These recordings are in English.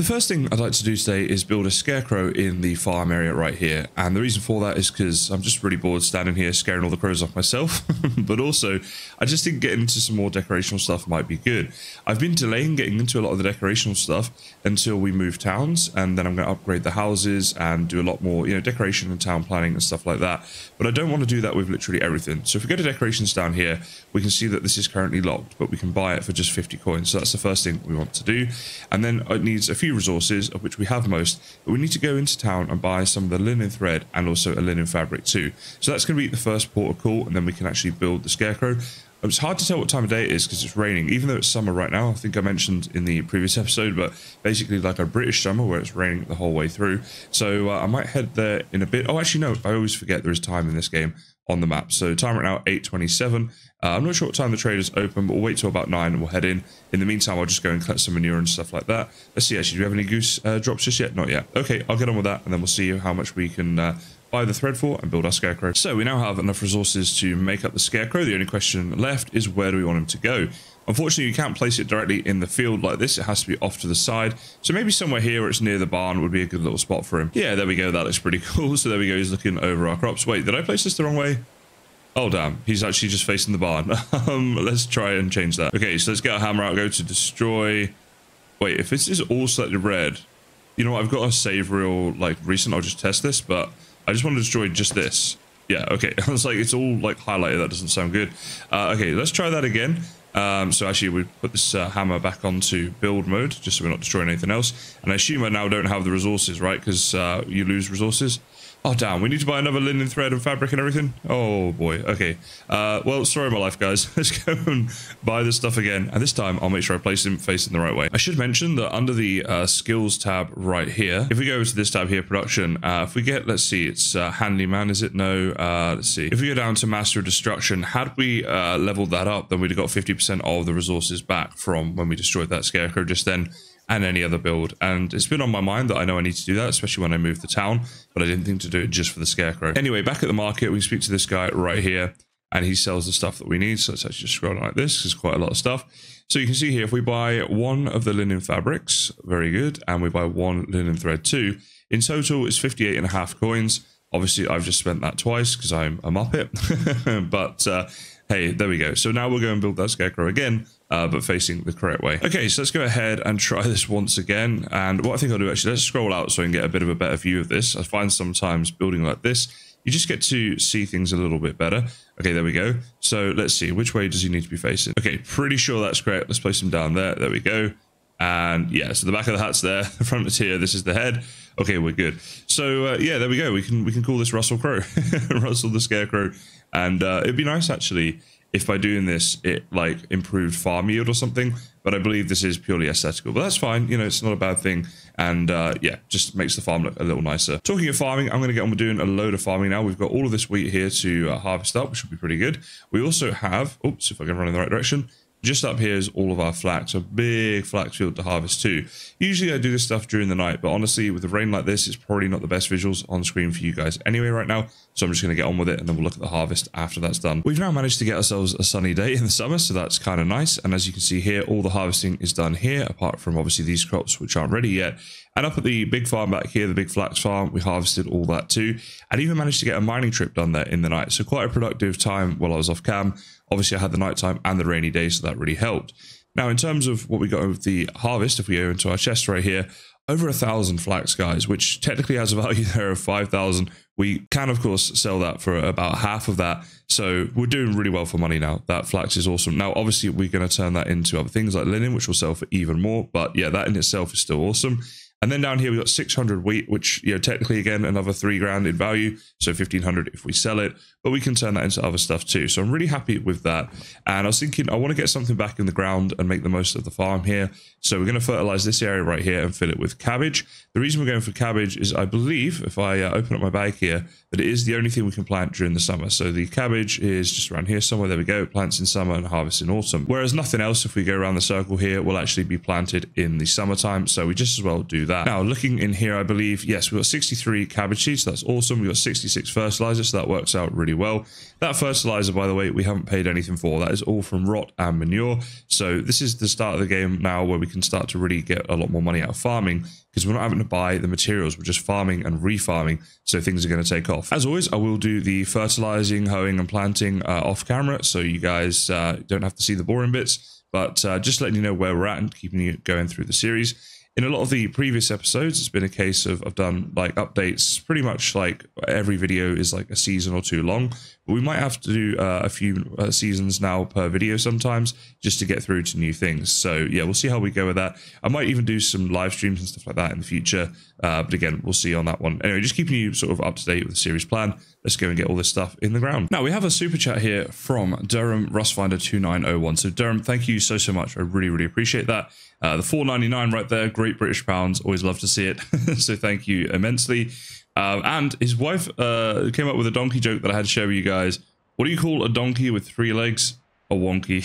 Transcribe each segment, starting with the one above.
The first thing I'd like to do today is build a scarecrow in the farm area right here. And the reason for that is because I'm just really bored standing here scaring all the crows off myself. but also, I just think getting into some more decorational stuff might be good. I've been delaying getting into a lot of the decorational stuff until we move towns. And then I'm going to upgrade the houses and do a lot more, you know, decoration and town planning and stuff like that. But I don't want to do that with literally everything. So if we go to decorations down here, we can see that this is currently locked, but we can buy it for just 50 coins. So that's the first thing we want to do. And then it needs a few resources, of which we have most, but we need to go into town and buy some of the linen thread and also a linen fabric too. So that's going to be the first port of call, and then we can actually build the scarecrow. It's hard to tell what time of day it is because it's raining, even though it's summer right now. I think I mentioned in the previous episode, but basically like a British summer where it's raining the whole way through. So uh, I might head there in a bit. Oh, actually, no, I always forget there is time in this game on the map. So time right now, 8.27. Uh, I'm not sure what time the trade is open, but we'll wait till about 9 and we'll head in. In the meantime, I'll just go and collect some manure and stuff like that. Let's see, actually, do we have any goose uh, drops just yet? Not yet. Okay, I'll get on with that, and then we'll see how much we can uh, buy the thread for and build our scarecrow. So we now have enough resources to make up the scarecrow. The only question left is where do we want him to go? Unfortunately, you can't place it directly in the field like this. It has to be off to the side. So maybe somewhere here it's near the barn would be a good little spot for him. Yeah, there we go. That looks pretty cool. So there we go. He's looking over our crops. Wait, did I place this the wrong way? Oh, damn. He's actually just facing the barn. um, let's try and change that. Okay, so let's get our hammer out. Go to destroy. Wait, if this is all selected red, you know what? I've got a save real, like, recent. I'll just test this, but I just want to destroy just this. Yeah, okay. I was like, it's all, like, highlighted. That doesn't sound good. Uh, okay, let's try that again. Um, so actually, we put this uh, hammer back onto build mode, just so we're not destroying anything else. And I assume I now don't have the resources, right? Because uh, you lose resources. Oh, damn. We need to buy another linen thread and fabric and everything? Oh, boy. Okay. Uh, well, sorry my life, guys. Let's go and buy this stuff again. And this time, I'll make sure I place him facing the right way. I should mention that under the uh, skills tab right here, if we go to this tab here, production, uh, if we get, let's see, it's uh, handyman, is it? No. Uh, let's see. If we go down to master of destruction, had we uh, leveled that up, then we'd have got 50% of the resources back from when we destroyed that scarecrow just then and any other build. And it's been on my mind that I know I need to do that, especially when I move to town, but I didn't think to do it just for the scarecrow. Anyway, back at the market, we speak to this guy right here, and he sells the stuff that we need. So let's actually just scroll like this. There's quite a lot of stuff. So you can see here, if we buy one of the linen fabrics, very good, and we buy one linen thread too, in total it's 58 and a half coins. Obviously, I've just spent that twice because I'm a muppet, but uh, hey, there we go. So now we'll go and build that scarecrow again uh, but facing the correct way. Okay, so let's go ahead and try this once again. And what I think I'll do actually, let's scroll out so I can get a bit of a better view of this. I find sometimes building like this, you just get to see things a little bit better. Okay, there we go. So let's see, which way does he need to be facing? Okay, pretty sure that's correct. Let's place him down there. There we go. And yeah, so the back of the hat's there, the front is here, this is the head. Okay, we're good. So uh, yeah, there we go. We can we can call this Russell Crowe, Russell the Scarecrow, and uh, it'd be nice actually if by doing this it like improved farm yield or something. But I believe this is purely aesthetical. But that's fine. You know, it's not a bad thing. And uh, yeah, just makes the farm look a little nicer. Talking of farming, I'm going to get on with doing a load of farming now. We've got all of this wheat here to uh, harvest up, which will be pretty good. We also have, oops, if I can run in the right direction. Just up here is all of our flax, a big flax field to harvest too. Usually I do this stuff during the night, but honestly, with the rain like this, it's probably not the best visuals on screen for you guys anyway right now. So I'm just going to get on with it and then we'll look at the harvest after that's done. We've now managed to get ourselves a sunny day in the summer, so that's kind of nice. And as you can see here, all the harvesting is done here, apart from obviously these crops, which aren't ready yet. And up at the big farm back here, the big flax farm, we harvested all that too. And even managed to get a mining trip done there in the night. So quite a productive time while I was off cam. Obviously, I had the nighttime and the rainy day, so that really helped. Now, in terms of what we got with the harvest, if we go into our chest right here, over a thousand flax, guys, which technically has a value there of 5,000. We can, of course, sell that for about half of that. So we're doing really well for money now. That flax is awesome. Now, obviously, we're going to turn that into other things like linen, which will sell for even more. But yeah, that in itself is still awesome. And then down here, we've got 600 wheat, which, you know, technically, again, another three grand in value. So 1500 if we sell it, but we can turn that into other stuff too. So I'm really happy with that. And I was thinking, I want to get something back in the ground and make the most of the farm here. So we're going to fertilize this area right here and fill it with cabbage. The reason we're going for cabbage is I believe, if I uh, open up my bag here, that it is the only thing we can plant during the summer. So the cabbage is just around here somewhere. There we go. Plants in summer and harvest in autumn. Whereas nothing else, if we go around the circle here, will actually be planted in the summertime. So we just as well do that. Now, looking in here, I believe, yes, we've got 63 cabbage seeds. So that's awesome. We've got 66 fertilizer, so that works out really well. That fertilizer, by the way, we haven't paid anything for. That is all from rot and manure. So this is the start of the game now where we can start to really get a lot more money out of farming because we're not having to buy the materials. We're just farming and refarming. So things are going to take off. As always, I will do the fertilizing, hoeing and planting uh, off camera. So you guys uh, don't have to see the boring bits, but uh, just letting you know where we're at and keeping you going through the series in a lot of the previous episodes, it's been a case of I've done like updates. Pretty much like every video is like a season or two long, but we might have to do uh, a few uh, seasons now per video sometimes just to get through to new things. So yeah, we'll see how we go with that. I might even do some live streams and stuff like that in the future. Uh, but again, we'll see on that one. Anyway, just keeping you sort of up to date with the series plan. Let's go and get all this stuff in the ground. Now we have a super chat here from Durham Rustfinder 2901. So Durham, thank you so so much. I really really appreciate that. Uh, the 4.99 right there, great British pounds. Always love to see it. so thank you immensely. Um, and his wife uh, came up with a donkey joke that I had to share with you guys. What do you call a donkey with three legs? A wonky.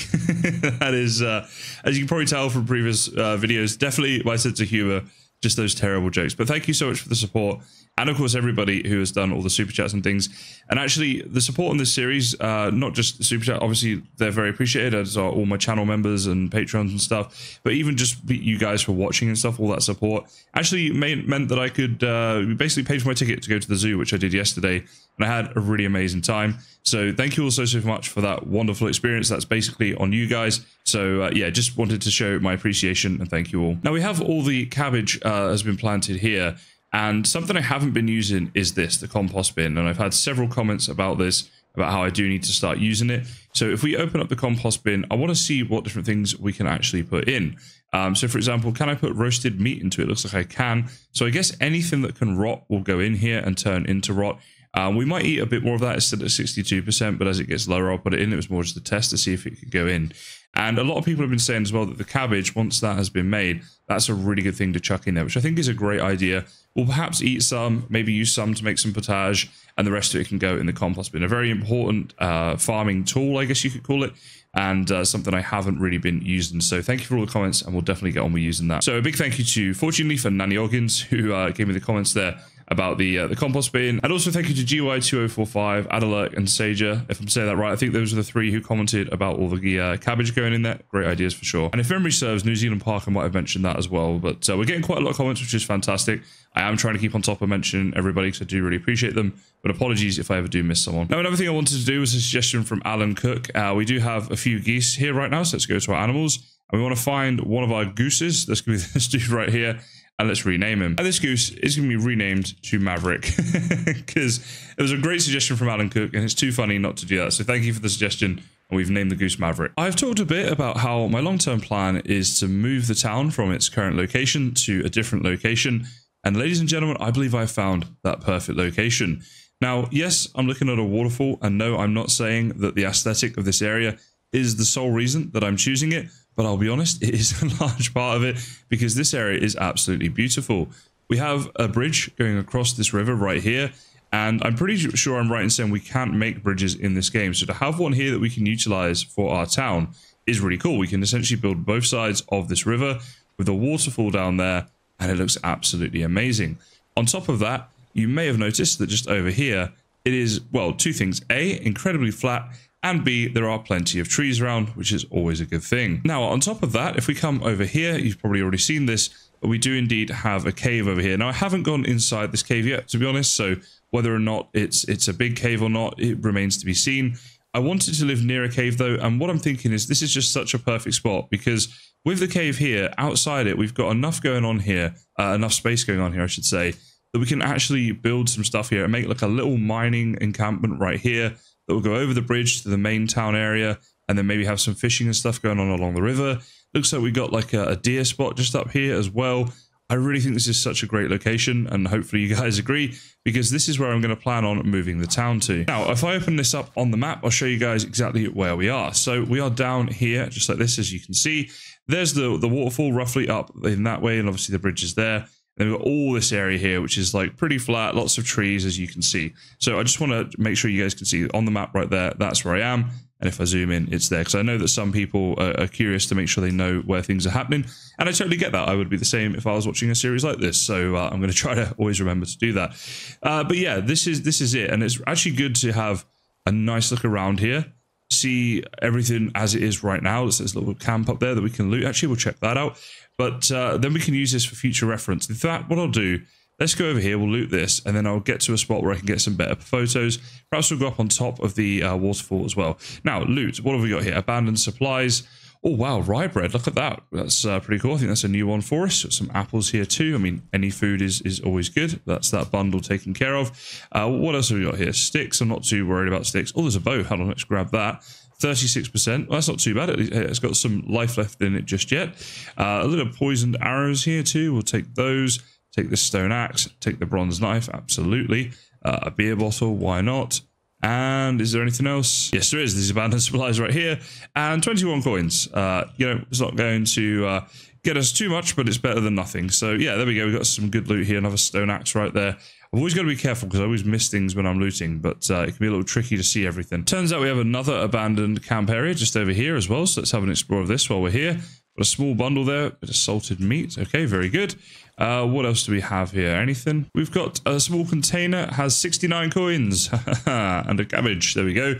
that is, uh, as you can probably tell from previous uh, videos, definitely my sense of humor. Just those terrible jokes. But thank you so much for the support. And of course everybody who has done all the super chats and things. And actually the support on this series uh not just super chat obviously they're very appreciated as are all my channel members and patrons and stuff. But even just you guys for watching and stuff all that support actually made, meant that i could uh basically pay for my ticket to go to the zoo which i did yesterday. And i had a really amazing time. So thank you all so so much for that wonderful experience that's basically on you guys. So uh, yeah just wanted to show my appreciation and thank you all. Now we have all the cabbage uh, has been planted here and something I haven't been using is this, the compost bin. And I've had several comments about this, about how I do need to start using it. So if we open up the compost bin, I want to see what different things we can actually put in. Um, so for example, can I put roasted meat into it? Looks like I can. So I guess anything that can rot will go in here and turn into rot. Um, we might eat a bit more of that instead of 62%, but as it gets lower, I'll put it in. It was more just a test to see if it could go in. And a lot of people have been saying as well that the cabbage, once that has been made, that's a really good thing to chuck in there, which I think is a great idea. We'll perhaps eat some, maybe use some to make some potage, and the rest of it can go in the compost bin. A very important uh, farming tool, I guess you could call it, and uh, something I haven't really been using. So thank you for all the comments, and we'll definitely get on with using that. So a big thank you to Fortune Leaf and Nanny Oggins, who uh, gave me the comments there about the uh, the compost bin. And also thank you to GY2045, Adalert, and Sager, if I'm saying that right. I think those are the three who commented about all the uh, cabbage going in there. Great ideas for sure. And if memory serves, New Zealand Park, I might have mentioned that as well. But uh, we're getting quite a lot of comments, which is fantastic. I am trying to keep on top of mentioning everybody because I do really appreciate them. But apologies if I ever do miss someone. Now, another thing I wanted to do was a suggestion from Alan Cook. Uh, we do have a few geese here right now, so let's go to our animals. And we want to find one of our gooses. That's going to be this dude right here and let's rename him. And this goose is going to be renamed to Maverick because it was a great suggestion from Alan Cook and it's too funny not to do that. So thank you for the suggestion and we've named the goose Maverick. I've talked a bit about how my long-term plan is to move the town from its current location to a different location. And ladies and gentlemen, I believe I've found that perfect location. Now, yes, I'm looking at a waterfall and no, I'm not saying that the aesthetic of this area is the sole reason that I'm choosing it. But I'll be honest, it is a large part of it because this area is absolutely beautiful. We have a bridge going across this river right here. And I'm pretty sure I'm right in saying we can't make bridges in this game. So to have one here that we can utilize for our town is really cool. We can essentially build both sides of this river with a waterfall down there. And it looks absolutely amazing. On top of that, you may have noticed that just over here, it is, well, two things. A, incredibly flat and B, there are plenty of trees around, which is always a good thing. Now, on top of that, if we come over here, you've probably already seen this, but we do indeed have a cave over here. Now, I haven't gone inside this cave yet, to be honest, so whether or not it's it's a big cave or not, it remains to be seen. I wanted to live near a cave though, and what I'm thinking is this is just such a perfect spot because with the cave here, outside it, we've got enough going on here, uh, enough space going on here, I should say, that we can actually build some stuff here and make like a little mining encampment right here that will go over the bridge to the main town area and then maybe have some fishing and stuff going on along the river. Looks like we got like a, a deer spot just up here as well. I really think this is such a great location and hopefully you guys agree because this is where I'm going to plan on moving the town to. Now, if I open this up on the map, I'll show you guys exactly where we are. So we are down here, just like this, as you can see. There's the, the waterfall roughly up in that way and obviously the bridge is there. Then we've got all this area here, which is like pretty flat, lots of trees, as you can see. So I just want to make sure you guys can see on the map right there, that's where I am. And if I zoom in, it's there. Because I know that some people are, curious to make sure they know where things are happening. And I totally get that. I would be the same if I was watching a series like this. So uh, I'm going to try to always remember to do that. Uh, but yeah, this is this is it. And it's actually good to have a nice look around here. See everything as it is right now. There's a little camp up there that we can loot. Actually, we'll check that out. But uh, then we can use this for future reference. In fact, what I'll do Let's go over here, we'll loot this, and then I'll get to a spot where I can get some better photos. Perhaps we'll go up on top of the uh, waterfall as well. Now, loot, what have we got here? Abandoned supplies. Oh, wow, rye bread, look at that. That's uh, pretty cool. I think that's a new one for us. Some apples here too. I mean, any food is, is always good. That's that bundle taken care of. Uh, what else have we got here? Sticks, I'm not too worried about sticks. Oh, there's a bow. Hold on, let's grab that. 36%. Well, that's not too bad. It's got some life left in it just yet. Uh, a little poisoned arrows here too. We'll take those. Take the stone axe, take the bronze knife, absolutely. Uh, a beer bottle, why not? And is there anything else? Yes, there is. These abandoned supplies right here. And 21 coins. Uh, you know, it's not going to uh, get us too much, but it's better than nothing. So yeah, there we go. We've got some good loot here. Another stone axe right there. I've always got to be careful because I always miss things when I'm looting, but uh, it can be a little tricky to see everything. Turns out we have another abandoned camp area just over here as well, so let's have an explore of this while we're here. Got a small bundle there, bit of salted meat. Okay, very good. Uh, what else do we have here? Anything? We've got a small container, has 69 coins and a cabbage. There we go.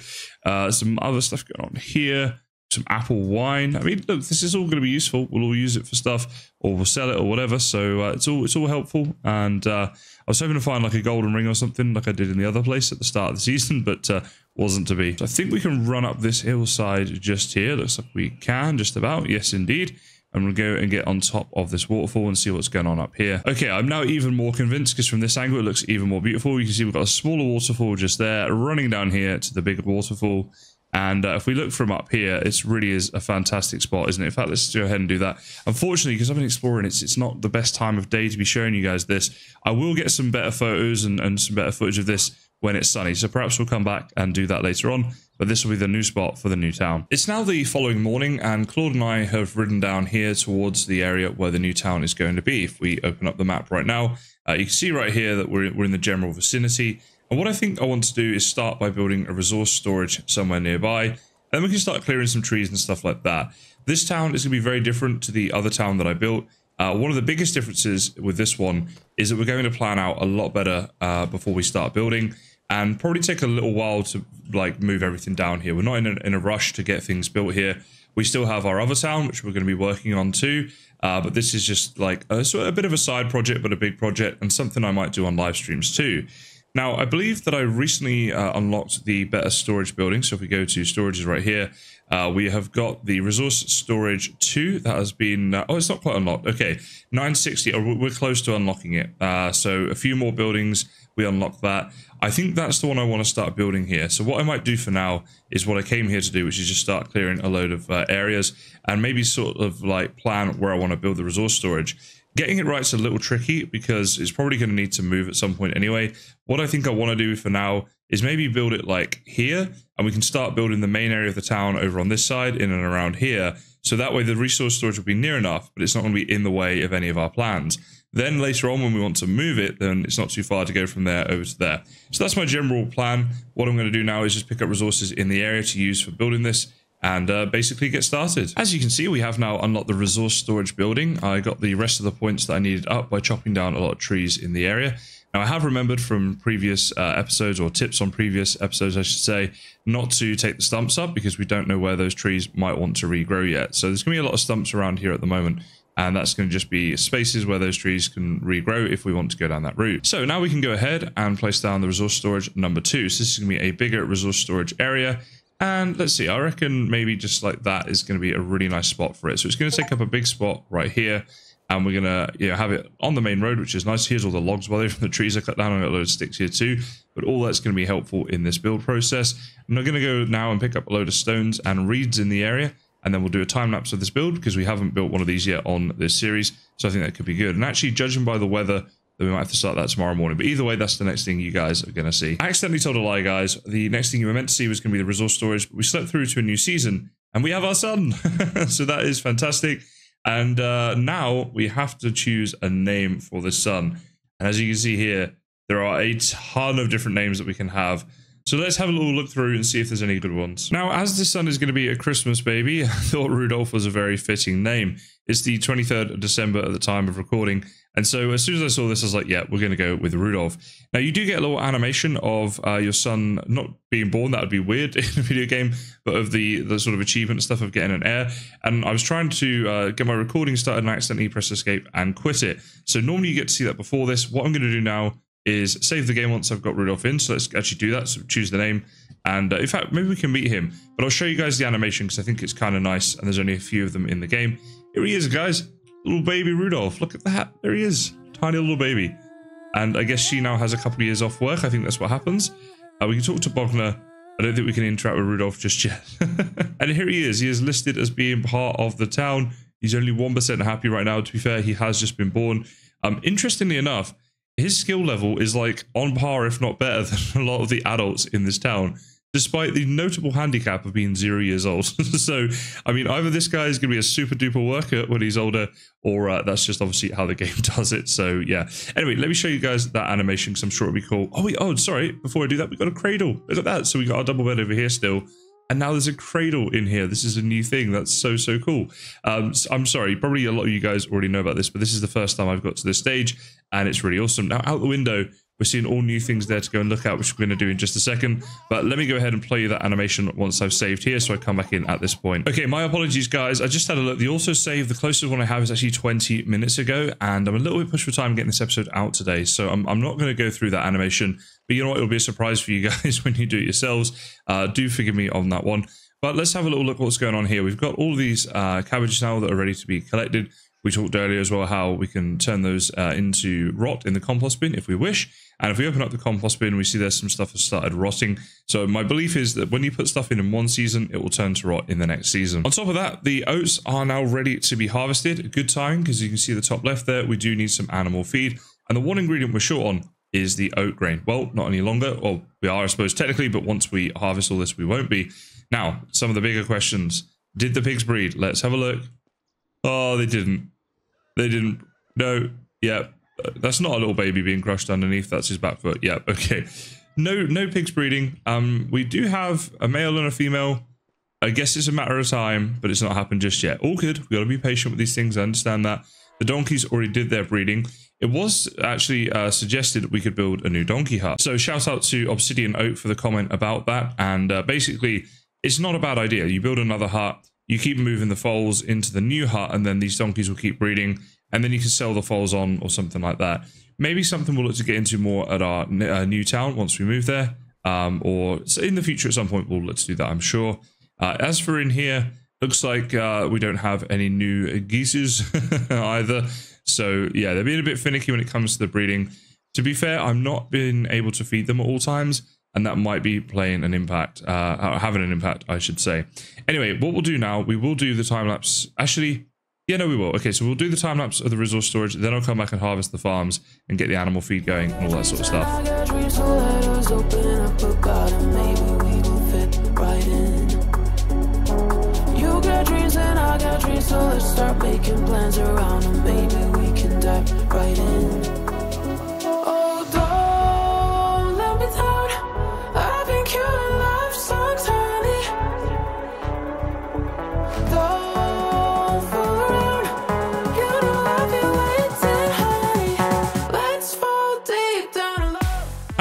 Uh, some other stuff going on here. Some apple wine. I mean, look, this is all going to be useful. We'll all use it for stuff, or we'll sell it, or whatever. So uh, it's all it's all helpful. And uh, I was hoping to find like a golden ring or something, like I did in the other place at the start of the season, but uh, wasn't to be. So I think we can run up this hillside just here. Looks like we can, just about. Yes, indeed. And we'll go and get on top of this waterfall and see what's going on up here. Okay, I'm now even more convinced because from this angle it looks even more beautiful. You can see we've got a smaller waterfall just there running down here to the bigger waterfall. And uh, if we look from up here, it really is a fantastic spot, isn't it? In fact, let's go ahead and do that. Unfortunately, because I've been exploring, it's it's not the best time of day to be showing you guys this. I will get some better photos and, and some better footage of this when it's sunny. So perhaps we'll come back and do that later on. But this will be the new spot for the new town. It's now the following morning, and Claude and I have ridden down here towards the area where the new town is going to be. If we open up the map right now, uh, you can see right here that we're, we're in the general vicinity. And what I think I want to do is start by building a resource storage somewhere nearby. Then we can start clearing some trees and stuff like that. This town is going to be very different to the other town that I built. Uh, one of the biggest differences with this one is that we're going to plan out a lot better uh, before we start building and probably take a little while to like move everything down here. We're not in a, in a rush to get things built here. We still have our other town, which we're going to be working on too. Uh, but this is just like a, a bit of a side project, but a big project and something I might do on live streams too. Now, I believe that I recently uh, unlocked the better storage building. So if we go to storages right here, uh, we have got the resource storage 2 that has been... Uh, oh, it's not quite unlocked. Okay, 960. Oh, we're close to unlocking it. Uh, so a few more buildings, we unlock that. I think that's the one I want to start building here. So what I might do for now is what I came here to do, which is just start clearing a load of uh, areas and maybe sort of like plan where I want to build the resource storage. Getting it right is a little tricky because it's probably going to need to move at some point anyway. What I think I want to do for now is maybe build it like here and we can start building the main area of the town over on this side in and around here. So that way the resource storage will be near enough, but it's not going to be in the way of any of our plans. Then later on, when we want to move it, then it's not too far to go from there over to there. So that's my general plan. What I'm going to do now is just pick up resources in the area to use for building this and uh, basically get started. As you can see, we have now unlocked the resource storage building. I got the rest of the points that I needed up by chopping down a lot of trees in the area. Now, I have remembered from previous uh, episodes, or tips on previous episodes, I should say, not to take the stumps up because we don't know where those trees might want to regrow yet. So there's going to be a lot of stumps around here at the moment and that's going to just be spaces where those trees can regrow if we want to go down that route. So now we can go ahead and place down the resource storage number two. So this is going to be a bigger resource storage area and let's see, I reckon maybe just like that is going to be a really nice spot for it. So it's going to take up a big spot right here. And we're going to you know, have it on the main road, which is nice. Here's all the logs, by the way, from the trees I cut down. I've got a load of sticks here too. But all that's going to be helpful in this build process. I'm not going to go now and pick up a load of stones and reeds in the area. And then we'll do a time lapse of this build because we haven't built one of these yet on this series. So I think that could be good. And actually, judging by the weather, then we might have to start that tomorrow morning. But either way, that's the next thing you guys are going to see. I accidentally told a lie, guys. The next thing you were meant to see was going to be the resource storage. But we slept through to a new season, and we have our son. so that is fantastic. And uh, now we have to choose a name for the son. And as you can see here, there are a ton of different names that we can have. So let's have a little look through and see if there's any good ones. Now, as this son is going to be a Christmas baby, I thought Rudolph was a very fitting name. It's the 23rd of December at the time of recording. And so as soon as I saw this, I was like, yeah, we're going to go with Rudolph. Now, you do get a little animation of uh, your son not being born. That would be weird in a video game, but of the, the sort of achievement stuff of getting an heir. And I was trying to uh, get my recording started and I accidentally pressed escape and quit it. So normally you get to see that before this. What I'm going to do now is save the game once I've got Rudolph in. So let's actually do that. So choose the name. And uh, in fact, maybe we can meet him. But I'll show you guys the animation because I think it's kind of nice. And there's only a few of them in the game. Here he is, guys. Little baby Rudolph. Look at that. There he is. Tiny little baby. And I guess she now has a couple of years off work. I think that's what happens. Uh, we can talk to Bogner. I don't think we can interact with Rudolph just yet. and here he is. He is listed as being part of the town. He's only 1% happy right now. To be fair, he has just been born. Um, interestingly enough, his skill level is like on par, if not better, than a lot of the adults in this town, despite the notable handicap of being zero years old. so, I mean, either this guy is going to be a super duper worker when he's older, or uh, that's just obviously how the game does it. So, yeah. Anyway, let me show you guys that animation because I'm sure it'll be cool. Oh, wait, oh, sorry. Before I do that, we've got a cradle. Look at that. So, we've got our double bed over here still. And now there's a cradle in here. This is a new thing. That's so, so cool. Um, I'm sorry, probably a lot of you guys already know about this, but this is the first time I've got to this stage, and it's really awesome. Now, out the window, we're seeing all new things there to go and look at, which we're going to do in just a second. But let me go ahead and play you that animation once I've saved here, so I come back in at this point. Okay, my apologies, guys. I just had a look. The auto save, the closest one I have is actually 20 minutes ago, and I'm a little bit pushed for time getting this episode out today, so I'm, I'm not going to go through that animation. But you know what? It'll be a surprise for you guys when you do it yourselves. Uh, do forgive me on that one. But let's have a little look what's going on here. We've got all these uh, cabbages now that are ready to be collected. We talked earlier as well how we can turn those uh, into rot in the compost bin if we wish. And if we open up the compost bin, we see there's some stuff has started rotting. So my belief is that when you put stuff in in one season, it will turn to rot in the next season. On top of that, the oats are now ready to be harvested. Good time because you can see the top left there, we do need some animal feed. And the one ingredient we're short on is the oat grain. Well, not any longer. Well, we are, I suppose, technically, but once we harvest all this, we won't be. Now, some of the bigger questions. Did the pigs breed? Let's have a look. Oh, they didn't. They didn't. No. Yeah. That's not a little baby being crushed underneath. That's his back foot. Yeah. Okay. No, no pigs breeding. Um, we do have a male and a female. I guess it's a matter of time, but it's not happened just yet. All good. We got to be patient with these things. I understand that. The donkeys already did their breeding. It was actually uh, suggested we could build a new donkey hut. So shout out to Obsidian Oak for the comment about that. And uh, basically, it's not a bad idea. You build another hut, you keep moving the foals into the new hut, and then these donkeys will keep breeding, and then you can sell the foals on or something like that. Maybe something we'll look to get into more at our uh, new town once we move there, um, or in the future at some point we'll look to do that, I'm sure. Uh, as for in here, looks like uh, we don't have any new geeses either. So yeah, they're being a bit finicky when it comes to the breeding. To be fair, I'm not being able to feed them at all times and that might be playing an impact, uh, having an impact, I should say. Anyway, what we'll do now, we will do the time lapse. Actually, yeah, no, we will. Okay, so we'll do the time lapse of the resource storage, then I'll come back and harvest the farms and get the animal feed going and all that sort of stuff.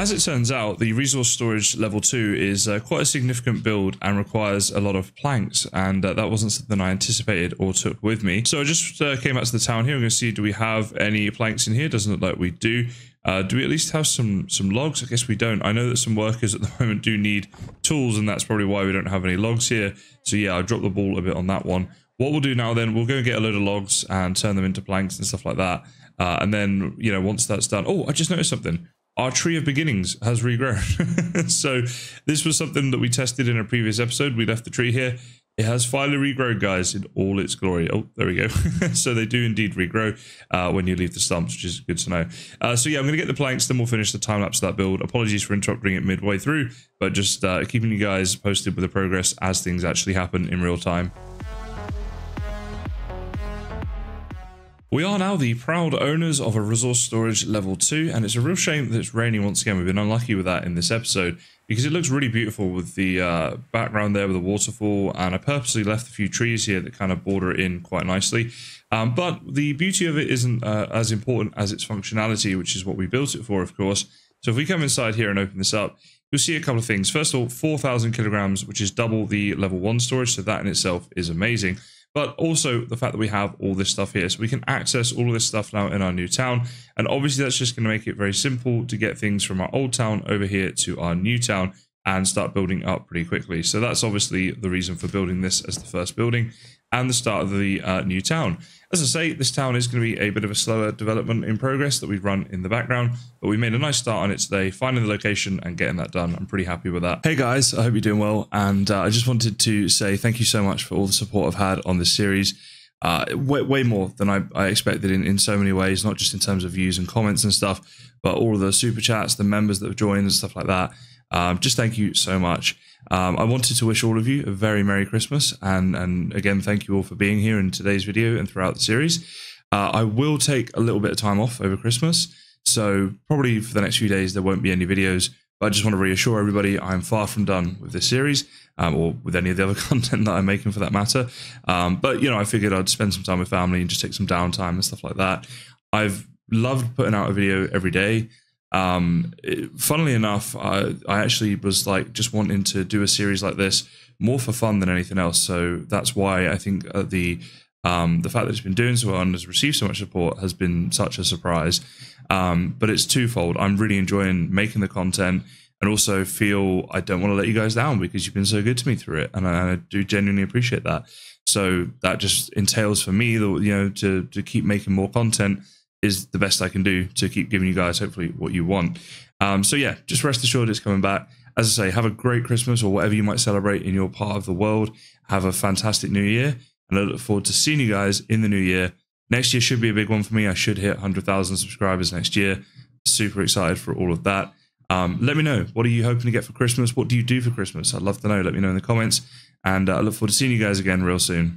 As it turns out, the resource storage level 2 is uh, quite a significant build and requires a lot of planks, and uh, that wasn't something I anticipated or took with me. So I just uh, came out to the town here. I'm going to see, do we have any planks in here? Doesn't look like we do. Uh, do we at least have some some logs? I guess we don't. I know that some workers at the moment do need tools, and that's probably why we don't have any logs here. So yeah, I dropped the ball a bit on that one. What we'll do now then, we'll go and get a load of logs and turn them into planks and stuff like that. Uh, and then, you know, once that's done, oh, I just noticed something our tree of beginnings has regrown. so this was something that we tested in a previous episode. We left the tree here. It has finally regrown, guys, in all its glory. Oh, there we go. so they do indeed regrow uh, when you leave the stumps, which is good to know. Uh, so yeah, I'm going to get the planks, then we'll finish the time lapse of that build. Apologies for interrupting it midway through, but just uh, keeping you guys posted with the progress as things actually happen in real time. We are now the proud owners of a resource storage level 2, and it's a real shame that it's raining once again. We've been unlucky with that in this episode because it looks really beautiful with the uh, background there with the waterfall, and I purposely left a few trees here that kind of border it in quite nicely. Um, but the beauty of it isn't uh, as important as its functionality, which is what we built it for, of course. So if we come inside here and open this up, you'll see a couple of things. First of all, 4,000 kilograms, which is double the level 1 storage, so that in itself is amazing but also the fact that we have all this stuff here. So we can access all of this stuff now in our new town. And obviously that's just going to make it very simple to get things from our old town over here to our new town and start building up pretty quickly. So that's obviously the reason for building this as the first building and the start of the uh, new town. As I say, this town is going to be a bit of a slower development in progress that we've run in the background, but we made a nice start on it today, finding the location and getting that done. I'm pretty happy with that. Hey guys, I hope you're doing well, and uh, I just wanted to say thank you so much for all the support I've had on this series. Uh, way, way more than I, I expected in, in so many ways, not just in terms of views and comments and stuff, but all of the super chats, the members that have joined and stuff like that. Um, just thank you so much. Um, I wanted to wish all of you a very Merry Christmas. And, and again, thank you all for being here in today's video and throughout the series. Uh, I will take a little bit of time off over Christmas. So, probably for the next few days, there won't be any videos. But I just want to reassure everybody I'm far from done with this series um, or with any of the other content that I'm making for that matter. Um, but, you know, I figured I'd spend some time with family and just take some downtime and stuff like that. I've loved putting out a video every day. Um, it, funnily enough, I, I actually was like just wanting to do a series like this more for fun than anything else. So that's why I think uh, the um, the fact that it's been doing so well and has received so much support has been such a surprise. Um, but it's twofold. I'm really enjoying making the content and also feel I don't want to let you guys down because you've been so good to me through it, and I, I do genuinely appreciate that. So that just entails for me, you know, to to keep making more content is the best I can do to keep giving you guys hopefully what you want. Um, so yeah, just rest assured it's coming back. As I say, have a great Christmas or whatever you might celebrate in your part of the world. Have a fantastic new year, and I look forward to seeing you guys in the new year. Next year should be a big one for me. I should hit 100,000 subscribers next year. Super excited for all of that. Um, let me know. What are you hoping to get for Christmas? What do you do for Christmas? I'd love to know. Let me know in the comments. And uh, I look forward to seeing you guys again real soon.